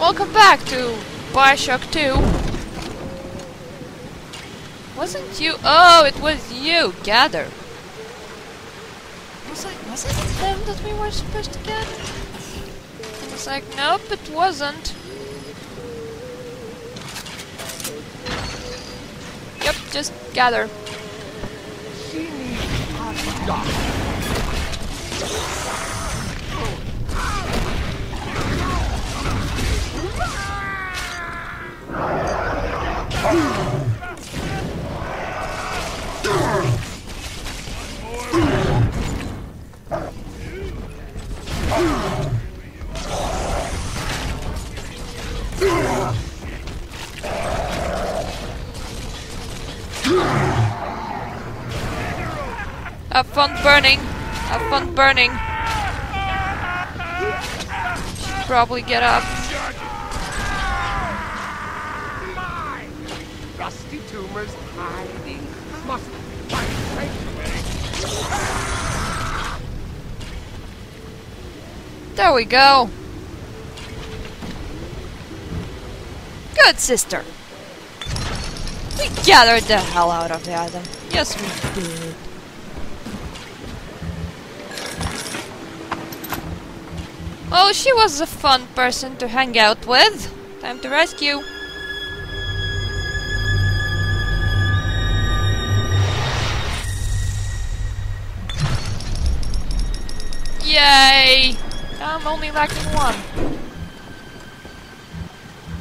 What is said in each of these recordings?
Welcome back to Bioshock 2. Wasn't you? Oh, it was you, Gather. Was it, was it him that we were supposed to get? It's like, nope, it wasn't. Yep, just Gather. Fun burning. Have fun burning. Should probably get up. Rusty tumors hiding. Must. There we go. Good sister. We gathered the hell out of the item. Yes, we did. Oh, she was a fun person to hang out with. Time to rescue. Yay! I'm only lacking one.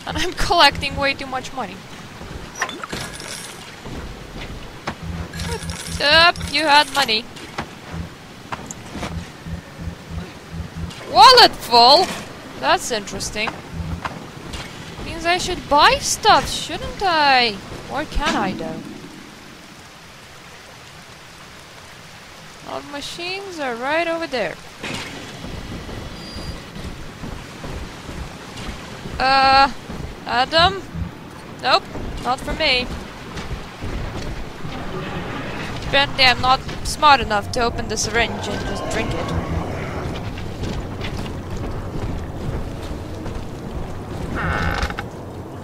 And I'm collecting way too much money. Up, you had money. Wallet full? That's interesting. Means I should buy stuff, shouldn't I? Or can I though? All the machines are right over there. Uh, Adam? Nope, not for me. Apparently I'm not smart enough to open the syringe and just drink it.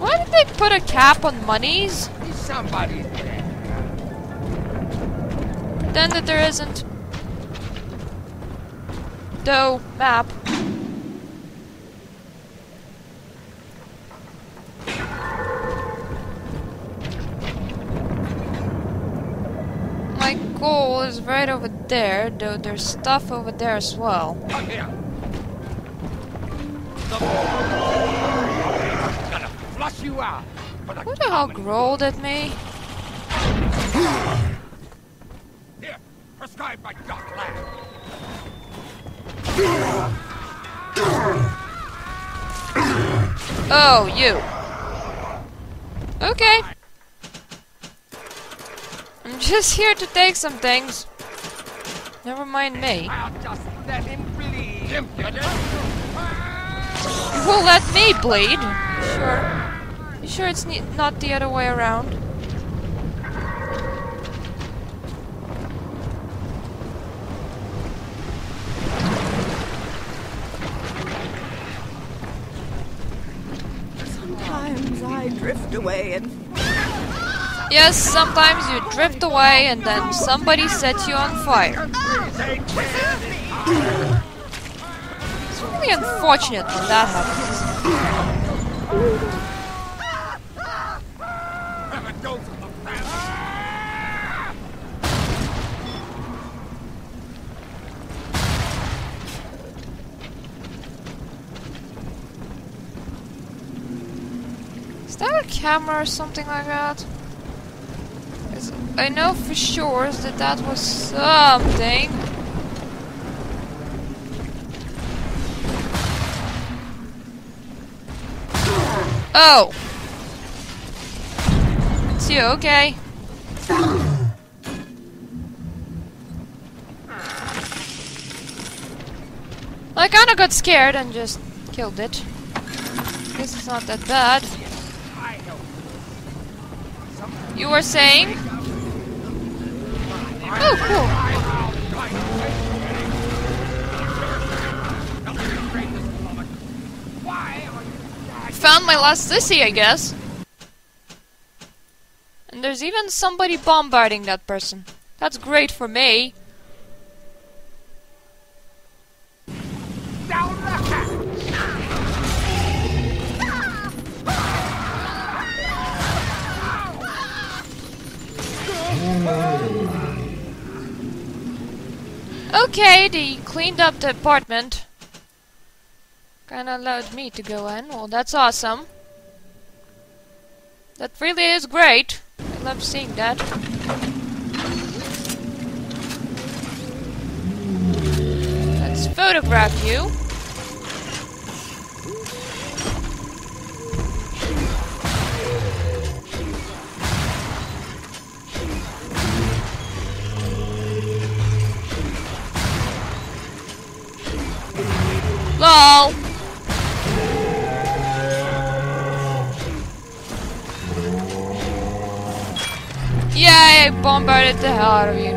Why did they put a cap on monies? Is somebody there? Then that there isn't. Though, map. My goal is right over there, though there's stuff over there as well. Oh, Come here. The gonna flush you out. For the Who the hell growled at me? Here, prescribed by Doc Lab. Oh, you. Okay. I'm just here to take some things. Never mind me. I'll just let him bleed. Him get it? You will let me bleed? Sure. You sure it's ne- not the other way around? Sometimes I drift away and Yes, sometimes you drift away and then somebody sets you on fire. It's really unfortunate when that happens. Have a dose of the fast. Is that a camera or something like that? 'Cause I know for sure that that was something. Oh! It's you, okay. I kinda got scared and just killed it. Guess it's not that bad. You were saying? Oh, cool. Found my last sissy, I guess. And there's even somebody bombarding that person. That's great for me. Okay, they cleaned up the apartment. Kinda allowed me to go in. Well, that's awesome. That really is great. I love seeing that. Let's photograph you. Bombarded the hell out of you.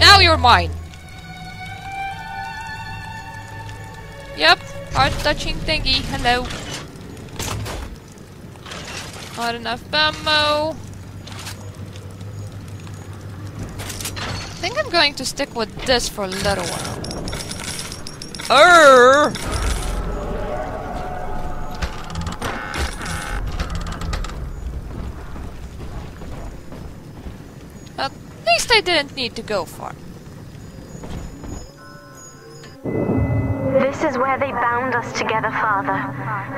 Now you're mine. Yep, heart touching thingy. Hello. Not enough ammo. I think I'm going to stick with this for a little while. Err! I didn't need to go far. This is where they bound us together, Father.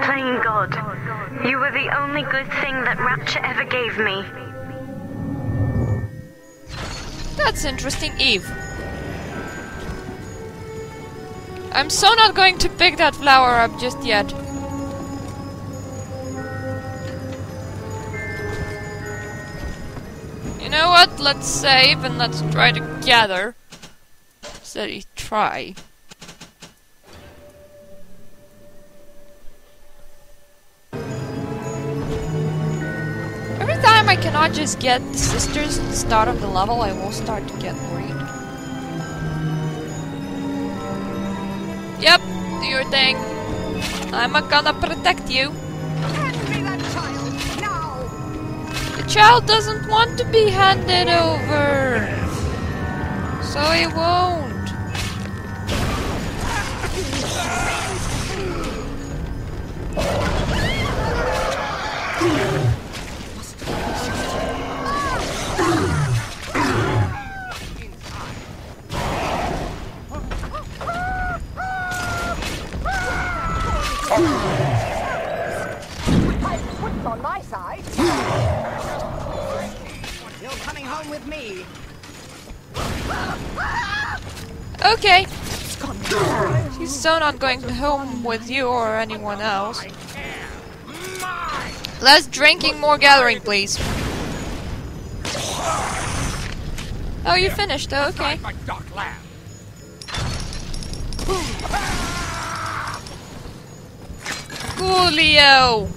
Plain God. You were the only good thing that Rapture ever gave me. That's interesting, Eve. I'm so not going to pick that flower up just yet. You know what? Let's save and let's try to gather. Say try. Every time I cannot just get the sisters at the start of the level, I will start to get worried. Yep, do your thing. I'm gonna protect you. Child doesn't want to be handed over. So he won't. Coming home with me. Okay. She's so not going home with you or anyone else. Less drinking, more gathering, please. Oh, you finished. Oh, okay. My dark. Coolio!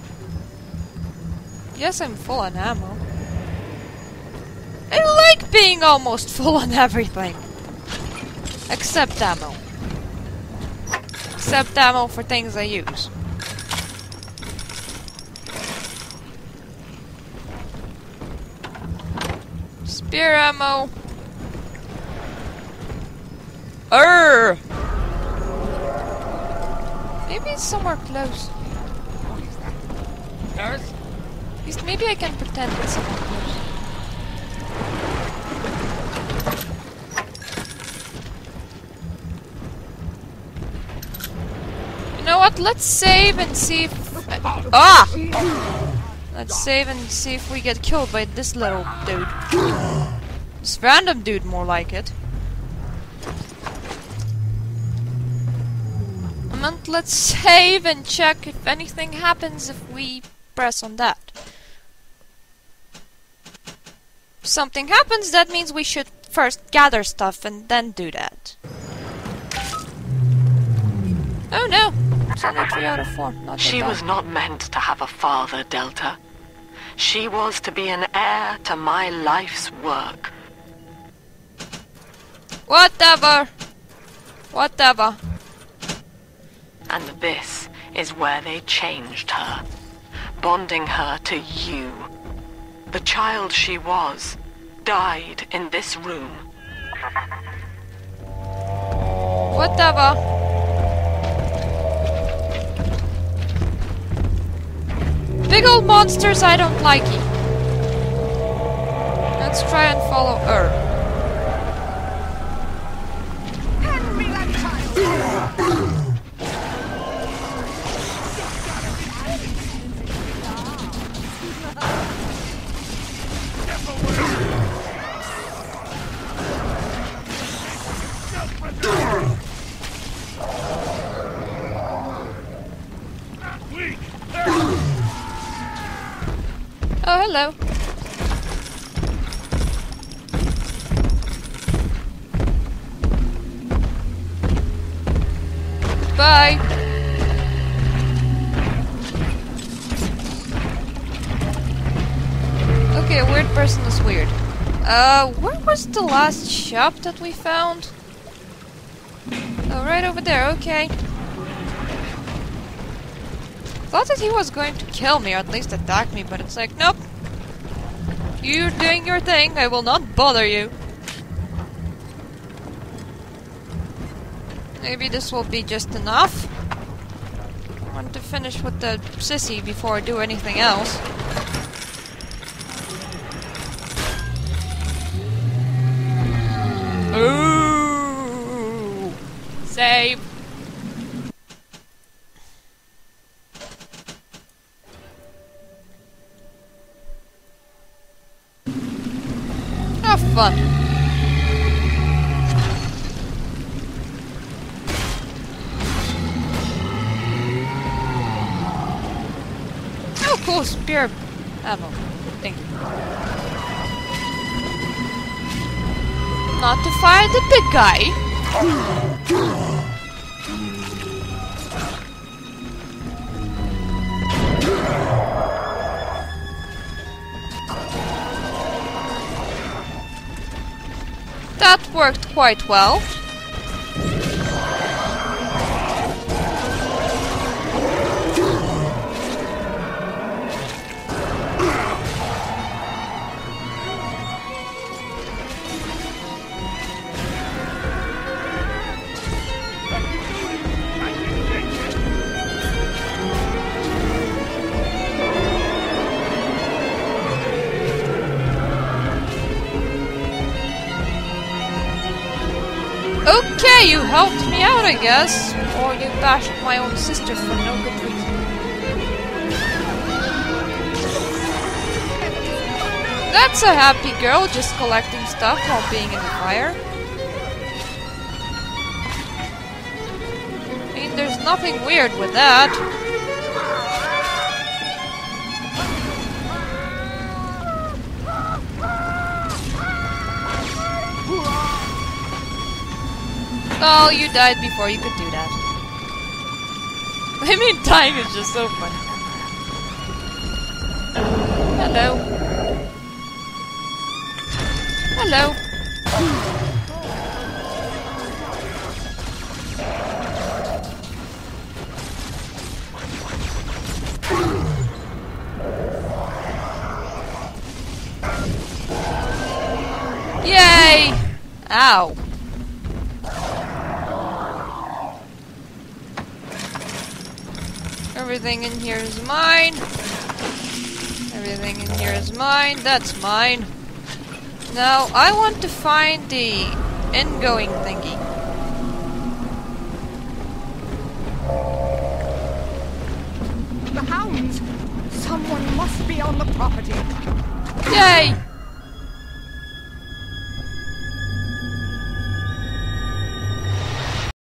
Yes, I'm full on ammo. Being almost full on everything. Except ammo. Except ammo for things I use. Spear ammo. Err! Maybe it's somewhere close. Nurse? At least maybe I can pretend it's somewhere close. What? Let's save and see if... ah! Let's save and see if we get killed by this little dude. This random dude, more like it. Meant let's save and check if anything happens if we press on that. If something happens, that means we should first gather stuff and then do that. Oh no! It's only 3 out of 4. Not She was not meant to have a father, Delta. She was to be an heir to my life's work. Whatever! Whatever. And this is where they changed her, bonding her to you. The child she was died in this room. Whatever. Big old monsters, I don't like it. Let's try and follow her. Bye. Okay, a weird person is weird. Uh, where was the last shop that we found? Oh, right over there, okay. Thought that he was going to kill me or at least attack me, but it's like, nope. You're doing your thing, I will not bother you. Maybe this will be just enough. I want to finish with the sissy before I do anything else. Ooh! Save! Have fun. Spear ammo. You. Not to fire the big guy. That worked quite well. Helped me out, I guess. Or you bashed my own sister for no good reason. That's a happy girl just collecting stuff while being in the fire. I mean, there's nothing weird with that. Well, you died before you could do that. I mean, dying is just so funny. Hello. Hello. Everything in here is mine. Everything in here is mine. That's mine. Now, I want to find the ingoing thingy. The hounds! Someone must be on the property. Yay!